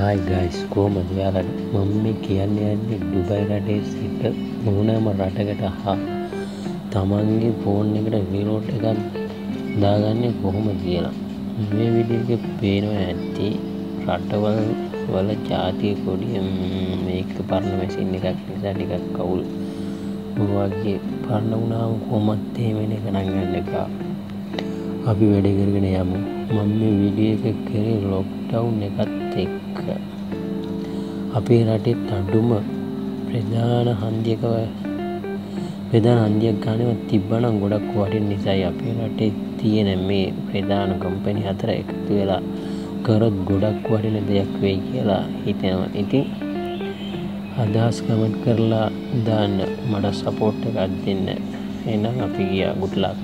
Hi guys කොහොමද? ඔයාලට මම මේ කියන්න යන්නේ ඩුබයි රටේ සිට ඕනෑම රටකට හා තමන්ගේ ෆෝන් එකට රිමෝට් එකක් දාගන්නේ කොහොමද කියලා. මේ වීඩියෝ එකේ පේනවා ඇති රටවල් වල ජාතික කොඩිය මේක පරණ මැෂින් එකක් නිසා ටිකක් අවුල්. වගේ පරණ වුණාම කොහොමත් එහෙම වෙන එක නම් ගන්න එපා. අපි වැඩ කරගෙන යමු. මම මේ වීඩියෝ එක කරේ ලොක්ඩවුන් එකත් එක්ක. අපේ රටෙත් අඩුම ප්‍රධාන හන්දියක ප්‍රධාන හන්දියක් ගානවත් තිබ්බනම් ගොඩක් වටින නිසායි අපේ රටේ තියෙන මේ ප්‍රධාන කම්පැනි හතර එකතු වෙලා කරොත් ගොඩක් වටින දෙයක් වෙයි කියලා හිතෙනවා. ඉතින් අදහස් කමෙන්ට් කරලා දාන්න මට සපෝට් එකක් දෙන්න. එහෙනම් අපි ගියා. Good luck.